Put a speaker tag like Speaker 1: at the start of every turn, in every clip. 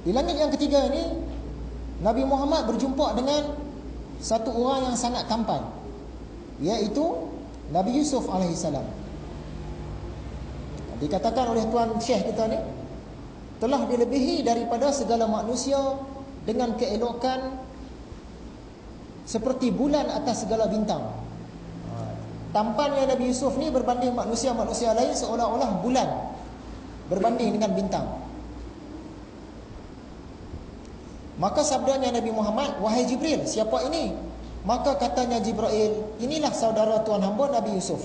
Speaker 1: Di langit yang ketiga ini Nabi Muhammad berjumpa dengan satu orang yang sangat tampan iaitu Nabi Yusuf alaihissalam. Dikatakan oleh tuan Syekh kita ni telah dilebihi daripada segala manusia dengan keelokan seperti bulan atas segala bintang. Tampannya Nabi Yusuf ni berbanding manusia-manusia lain seolah-olah bulan berbanding dengan bintang. Maka sabdanya Nabi Muhammad, "Wahai Jibril, siapa ini?" Maka katanya Jibril, "Inilah saudara tuan hamba Nabi Yusuf."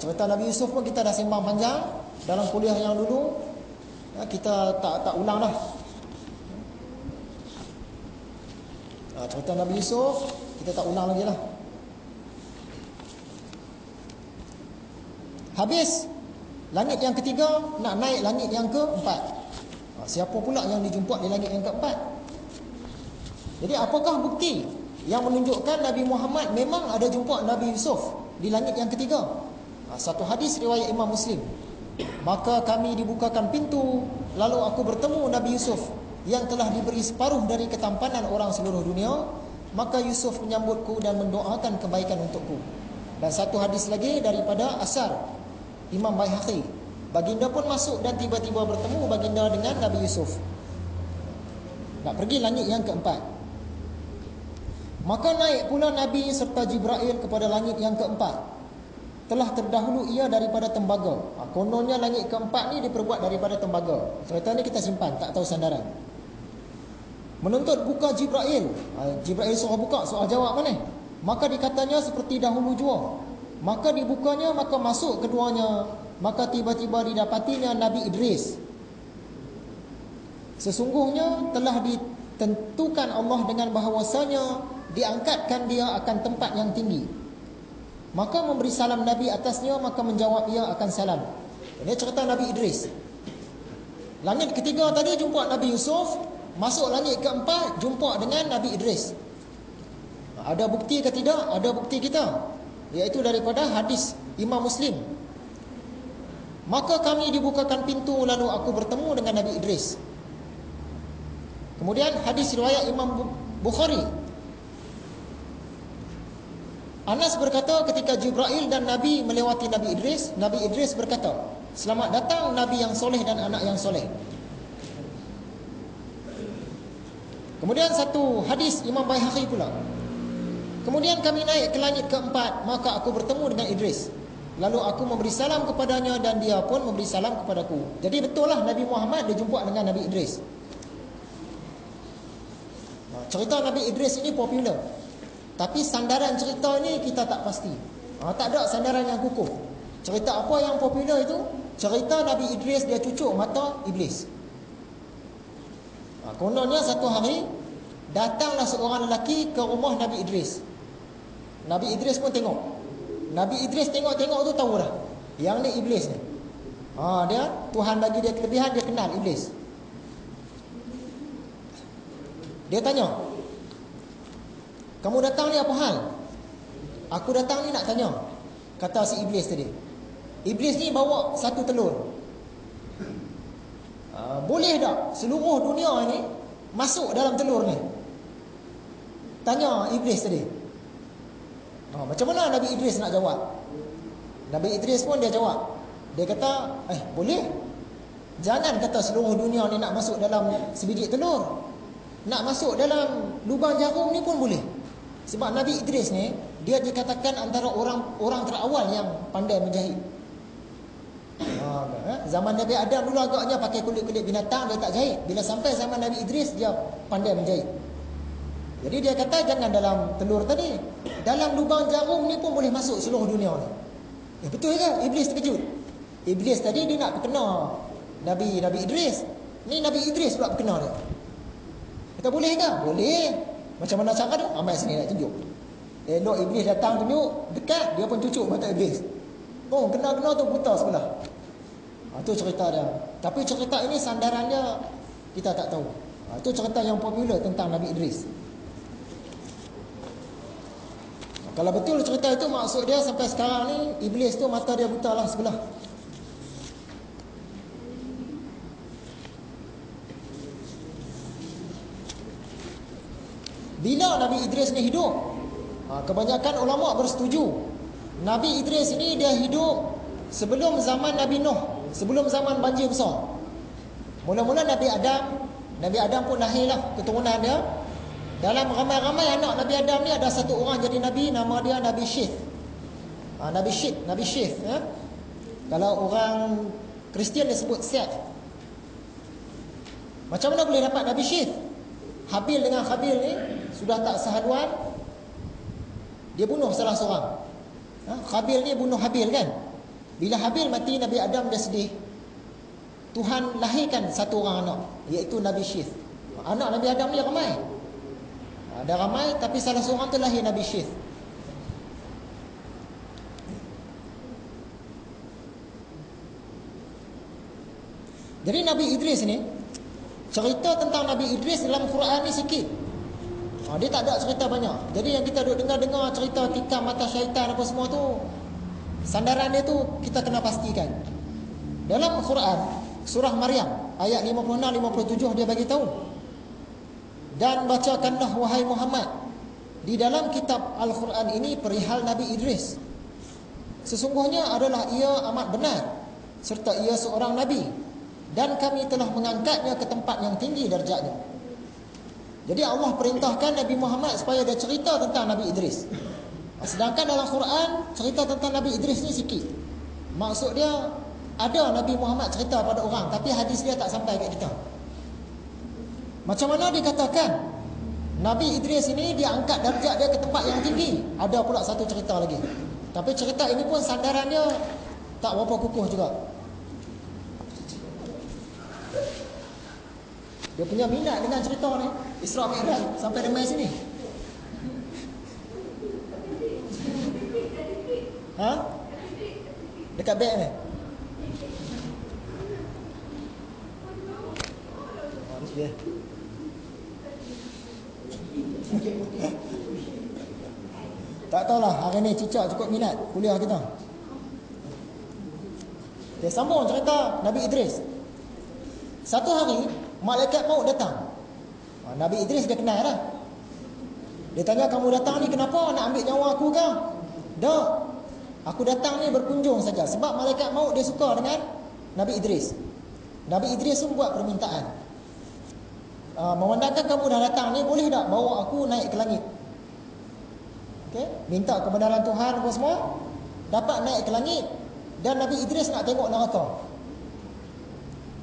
Speaker 1: Cerita Nabi Yusuf pun kita dah sembang panjang dalam kuliah yang dulu. Ha, kita tak tak ulang dah. Ha, cerita Nabi Yusuf kita tak ulang lagi lah. Habis langit yang ketiga nak naik langit yang keempat. Ha, siapa pula yang dijumpa di langit yang keempat? Jadi apakah bukti yang menunjukkan Nabi Muhammad memang ada jumpa Nabi Yusuf di langit yang ketiga? Ha, satu hadis riwayat Imam Muslim. Maka kami dibukakan pintu, lalu aku bertemu Nabi Yusuf yang telah diberi separuh dari ketampanan orang seluruh dunia. Maka Yusuf menyambutku dan mendoakan kebaikan untukku. Dan satu hadis lagi daripada Asar Imam Baihaqi. Baginda pun masuk dan tiba-tiba bertemu baginda dengan Nabi Yusuf. Nak pergi langit yang keempat. Maka naik pula Nabi serta Jibril kepada langit yang keempat. Telah terdahulu ia daripada tembaga. Ha, kononnya langit keempat ni diperbuat daripada tembaga. Cerita ni kita simpan, tak tahu sandaran. Menuntut buka Jibril. Ha, Jibril suruh buka, soal jawab mana? Maka dikatanya seperti dahulu jua. Maka dibukanya, maka masuk keduanya. Maka tiba-tiba didapatinya Nabi Idris. Sesungguhnya telah ditentukan Allah dengan bahawasanya diangkatkan dia akan tempat yang tinggi. Maka memberi salam Nabi atasnya maka menjawab ia akan salam. Ini cerita Nabi Idris. Langit ketiga tadi jumpa Nabi Yusuf, masuk langit keempat jumpa dengan Nabi Idris. Ada bukti ke tidak? Ada bukti kita. Iaitu daripada hadis Imam Muslim. Maka kami dibukakan pintu lalu aku bertemu dengan Nabi Idris. Kemudian hadis riwayat Imam Bukhari Anas berkata ketika Jibril dan Nabi melewati Nabi Idris, Nabi Idris berkata, "Selamat datang Nabi yang soleh dan anak yang soleh." Kemudian satu hadis Imam Baihaqi pula. Kemudian kami naik ke langit keempat, maka aku bertemu dengan Idris. Lalu aku memberi salam kepadanya dan dia pun memberi salam kepadaku. Jadi betul lah Nabi Muhammad dia jumpa dengan Nabi Idris. Cerita Nabi Idris ini popular. Tapi sandaran cerita ni kita tak pasti. Ha, tak ada sandaran yang kukuh. Cerita apa yang popular itu? Cerita Nabi Idris dia cucuk mata iblis. Ha, kononnya satu hari datanglah seorang lelaki ke rumah Nabi Idris. Nabi Idris pun tengok. Nabi Idris tengok-tengok tu tahu dah. Yang ni iblis ni. Ha, dia Tuhan bagi dia kelebihan dia kenal iblis. Dia tanya, kamu datang ni apa hal? Aku datang ni nak tanya. Kata si iblis tadi. Iblis ni bawa satu telur. Uh, boleh tak seluruh dunia ni masuk dalam telur ni? Tanya iblis tadi. Uh, macam mana Nabi Idris nak jawab? Nabi Idris pun dia jawab. Dia kata, eh boleh. Jangan kata seluruh dunia ni nak masuk dalam sebiji telur. Nak masuk dalam lubang jarum ni pun boleh. Sebab Nabi Idris ni dia dikatakan antara orang orang terawal yang pandai menjahit. Ha, eh? zaman Nabi Adam dulu agaknya pakai kulit-kulit binatang dia tak jahit. Bila sampai zaman Nabi Idris dia pandai menjahit. Jadi dia kata jangan dalam telur tadi. Dalam lubang jarum ni pun boleh masuk seluruh dunia ni. Ya betul ke? Iblis terkejut. Iblis tadi dia nak perkenal Nabi Nabi Idris. Ni Nabi Idris pula perkenal dia. Kita boleh ke? Boleh. Macam mana cara tu? Amai sini nak tunjuk. Elok iblis datang tunjuk, dekat dia pun cucuk mata iblis. Oh, kena-kena tu buta sebelah. Ha, tu cerita dia. Tapi cerita ini sandarannya kita tak tahu. Ha, tu cerita yang popular tentang Nabi Idris. Ha, kalau betul cerita itu maksud dia sampai sekarang ni iblis tu mata dia buta lah sebelah. Bila Nabi Idris ni hidup? Ha, kebanyakan ulama bersetuju. Nabi Idris ini dia hidup sebelum zaman Nabi Nuh, sebelum zaman banjir besar. Mula-mula Nabi Adam, Nabi Adam pun lahirlah keturunan dia. Dalam ramai-ramai anak Nabi Adam ni ada satu orang jadi nabi nama dia Nabi Syith. Ha, nabi Syith, Nabi Syith ya. Kalau orang Kristian dia sebut Seth. Macam mana boleh dapat Nabi Syith? Habil dengan Khabil ni sudah tak sehaduan dia bunuh salah seorang. Ha? Khabil ni bunuh Habil kan? Bila Habil mati Nabi Adam dia sedih. Tuhan lahirkan satu orang anak iaitu Nabi Syith. Anak Nabi Adam ni ramai. Ada ramai tapi salah seorang tu lahir Nabi Syith. Jadi Nabi Idris ni cerita tentang Nabi Idris dalam Quran ni sikit. Ha, dia tak ada cerita banyak. Jadi yang kita duk dengar-dengar cerita tikam mata syaitan apa semua tu sandaran dia tu kita kena pastikan. Dalam Quran surah Maryam ayat 56 57 dia bagi tahu. Dan bacakanlah wahai Muhammad di dalam kitab Al-Quran ini perihal Nabi Idris. Sesungguhnya adalah ia amat benar serta ia seorang nabi dan kami telah mengangkatnya ke tempat yang tinggi darjatnya. Jadi Allah perintahkan Nabi Muhammad supaya dia cerita tentang Nabi Idris. Sedangkan dalam Quran cerita tentang Nabi Idris ni sikit. Maksud dia ada Nabi Muhammad cerita pada orang tapi hadis dia tak sampai kat kita. Macam mana dikatakan Nabi Idris ini dia angkat darjat dia ke tempat yang tinggi. Ada pula satu cerita lagi. Tapi cerita ini pun sandaran dia tak berapa kukuh juga. Dia punya minat dengan cerita ni Isra Mi'raj sampai main sini Ha? Dekat beg ni Oh, dia. Tak tahulah hari ni cicak cukup minat kuliah kita. Dia sambung cerita Nabi Idris. Satu hari malaikat maut datang. Ha, Nabi Idris dia kenal dah. Dia tanya kamu datang ni kenapa nak ambil nyawa aku ke? Tak. Aku datang ni berkunjung saja sebab malaikat maut dia suka dengan Nabi Idris. Nabi Idris pun buat permintaan. Uh, memandangkan kamu dah datang ni boleh tak bawa aku naik ke langit? Okay? Minta kebenaran Tuhan apa semua dapat naik ke langit dan Nabi Idris nak tengok neraka.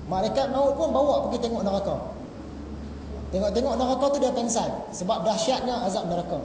Speaker 1: Malaikat maut pun bawa pergi tengok neraka. Tengok-tengok neraka tu dia pengsan sebab dahsyatnya azab neraka.